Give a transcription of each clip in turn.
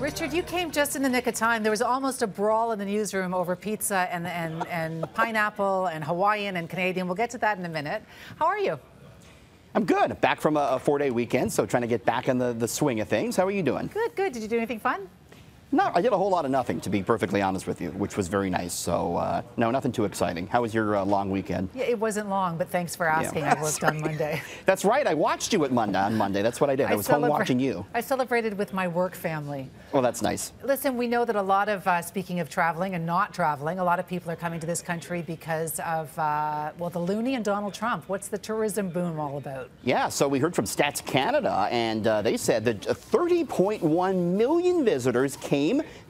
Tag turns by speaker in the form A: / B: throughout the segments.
A: Richard, you came just in the nick of time. There was almost a brawl in the newsroom over pizza and, and, and pineapple and Hawaiian and Canadian. We'll get to that in a minute. How are you?
B: I'm good. Back from a, a four-day weekend, so trying to get back in the, the swing of things. How are you doing?
A: Good, good. Did you do anything fun?
B: No, I did a whole lot of nothing, to be perfectly honest with you, which was very nice. So, uh, no, nothing too exciting. How was your uh, long weekend?
A: Yeah, it wasn't long, but thanks for asking. Yeah. I worked on Monday.
B: That's right. I watched you at Monday on Monday. That's what I did. I, I was home watching you.
A: I celebrated with my work family.
B: Well, that's nice.
A: Listen, we know that a lot of, uh, speaking of traveling and not traveling, a lot of people are coming to this country because of, uh, well, the Loonie and Donald Trump. What's the tourism boom all about?
B: Yeah, so we heard from Stats Canada, and uh, they said that 30.1 million visitors came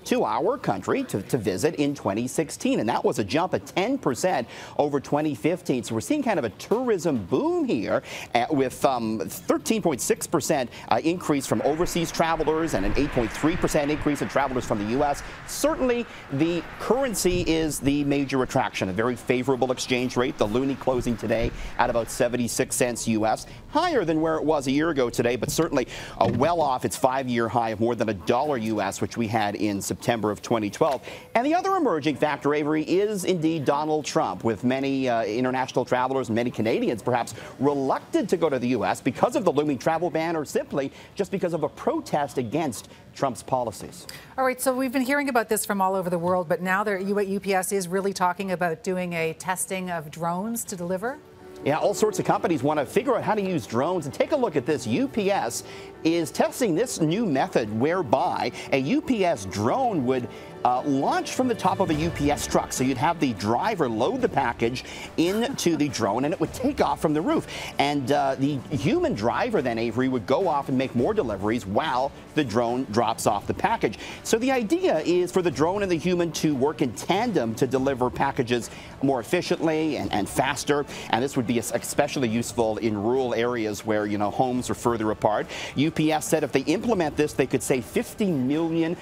B: to our country to, to visit in 2016. And that was a jump of 10% over 2015. So we're seeing kind of a tourism boom here at, with 13.6% um, uh, increase from overseas travelers and an 8.3% increase in travelers from the U.S. Certainly, the currency is the major attraction. A very favorable exchange rate. The loonie closing today at about 76 cents U.S. Higher than where it was a year ago today, but certainly uh, well off its five-year high of more than a dollar U.S., which we had in September of 2012. And the other emerging factor, Avery, is indeed Donald Trump, with many uh, international travelers, many Canadians perhaps, reluctant to go to the U.S. because of the looming travel ban or simply just because of a protest against Trump's policies.
A: All right, so we've been hearing about this from all over the world, but now UPS is really talking about doing a testing of drones to deliver?
B: Yeah, all sorts of companies want to figure out how to use drones. And take a look at this. UPS is testing this new method whereby a UPS drone would uh, launch from the top of a UPS truck. So you'd have the driver load the package into the drone and it would take off from the roof. And uh, the human driver then, Avery, would go off and make more deliveries while the drone drops off the package. So the idea is for the drone and the human to work in tandem to deliver packages more efficiently and, and faster. And this would be especially useful in rural areas where, you know, homes are further apart. UPS said if they implement this, they could save $50 million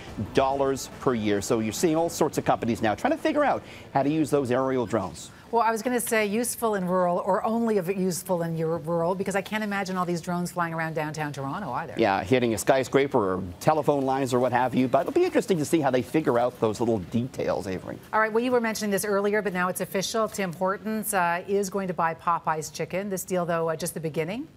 B: per year. So you're seeing all sorts of companies now trying to figure out how to use those aerial drones.
A: Well, I was going to say useful in rural or only useful in your rural because I can't imagine all these drones flying around downtown Toronto either.
B: Yeah, hitting a skyscraper or telephone lines or what have you. But it'll be interesting to see how they figure out those little details, Avery.
A: All right, well, you were mentioning this earlier, but now it's official. Tim Hortons uh, is going to buy Popeye's chicken. This deal, though, uh, just the beginning.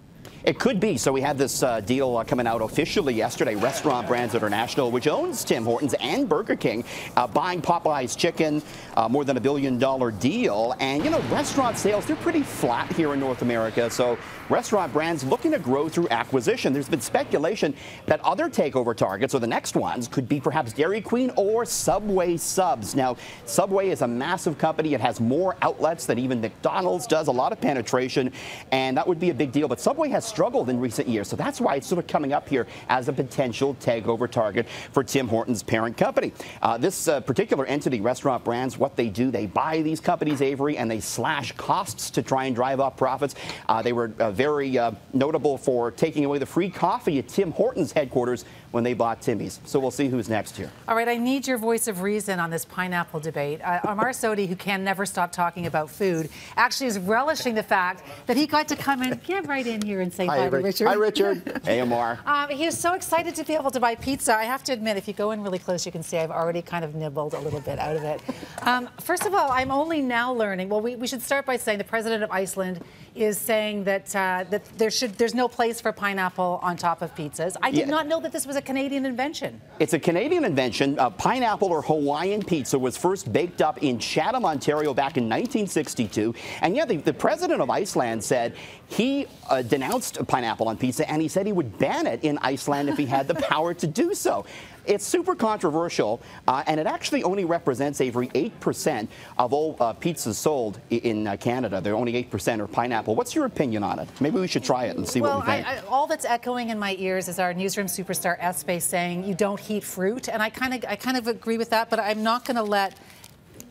B: It could be. So we had this uh, deal uh, coming out officially yesterday. Restaurant Brands International, which owns Tim Hortons and Burger King, uh, buying Popeye's chicken, uh, more than a billion dollar deal. And, you know, restaurant sales, they're pretty flat here in North America. So Restaurant Brands looking to grow through acquisition. There's been speculation that other takeover targets, or the next ones, could be perhaps Dairy Queen or Subway subs. Now, Subway is a massive company. It has more outlets than even McDonald's does, a lot of penetration, and that would be a big deal. But Subway has struggled in recent years. So that's why it's sort of coming up here as a potential takeover target for Tim Hortons' parent company. Uh, this uh, particular entity, Restaurant Brands, what they do, they buy these companies, Avery, and they slash costs to try and drive up profits. Uh, they were uh, very uh, notable for taking away the free coffee at Tim Hortons headquarters when they bought Timmy's. So we'll see who's next here.
A: All right, I need your voice of reason on this pineapple debate. Uh, Amar Sodi, who can never stop talking about food, actually is relishing the fact that he got to come and get right in here and say hi, hi to Richard.
B: Hi, Richard. hey, Amar.
A: Um, he was so excited to be able to buy pizza. I have to admit, if you go in really close, you can see I've already kind of nibbled a little bit out of it. Um, first of all, I'm only now learning. Well, we, we should start by saying the president of Iceland is saying that uh, that there should there's no place for pineapple on top of pizzas. I did yeah. not know that this was a Canadian invention.
B: It's a Canadian invention. Uh, pineapple or Hawaiian pizza was first baked up in Chatham, Ontario back in 1962. And yeah, the, the president of Iceland said he uh, denounced pineapple on pizza and he said he would ban it in Iceland if he had the power to do so. It's super controversial, uh, and it actually only represents, Avery, 8% of all uh, pizzas sold in uh, Canada. They're only 8% are pineapple. What's your opinion on it? Maybe we should try it and see
A: well,
B: what we think.
A: I, I, all that's echoing in my ears is our newsroom superstar Espace saying you don't heat fruit, and I kind of I kind of agree with that, but I'm not going to let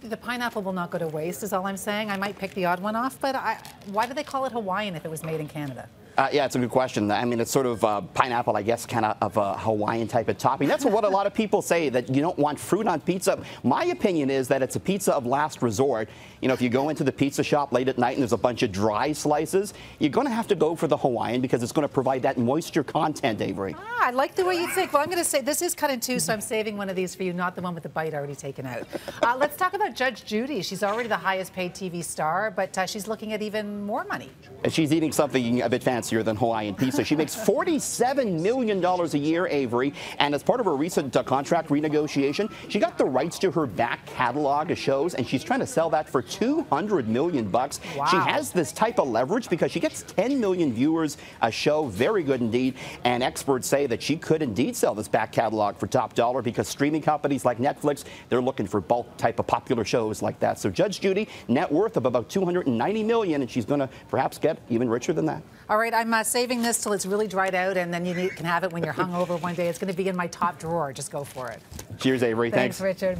A: the pineapple will not go to waste, is all I'm saying. I might pick the odd one off, but I, why do they call it Hawaiian if it was made in Canada?
B: Uh, yeah, it's a good question. I mean, it's sort of uh, pineapple, I guess, kind of of a Hawaiian type of topping. That's what a lot of people say that you don't want fruit on pizza. My opinion is that it's a pizza of last resort. You know, if you go into the pizza shop late at night and there's a bunch of dry slices, you're going to have to go for the Hawaiian because it's going to provide that moisture content, Avery.
A: Ah, I like the way you think. Well, I'm going to say this is cut in two, so I'm saving one of these for you, not the one with the bite already taken out. Uh, let's talk about Judge Judy. She's already the highest paid TV star, but uh, she's looking at even more money.
B: And she's eating something a bit fancier than Hawaiian pizza. She makes $47 million a year, Avery. And as part of her recent uh, contract renegotiation, she got the rights to her back catalog of shows, and she's trying to sell that for 200 million bucks.
A: Wow.
B: She has this type of leverage because she gets 10 million viewers a show. Very good indeed. And experts say that she could indeed sell this back catalog for top dollar because streaming companies like Netflix, they're looking for bulk type of popular shows like that. So Judge Judy, net worth of about 290 million, and she's going to perhaps get even richer than that.
A: All right, I'm uh, saving this till it's really dried out, and then you need, can have it when you're hungover one day. It's going to be in my top drawer. Just go for it.
B: Cheers, Avery.
A: Thanks, Richard.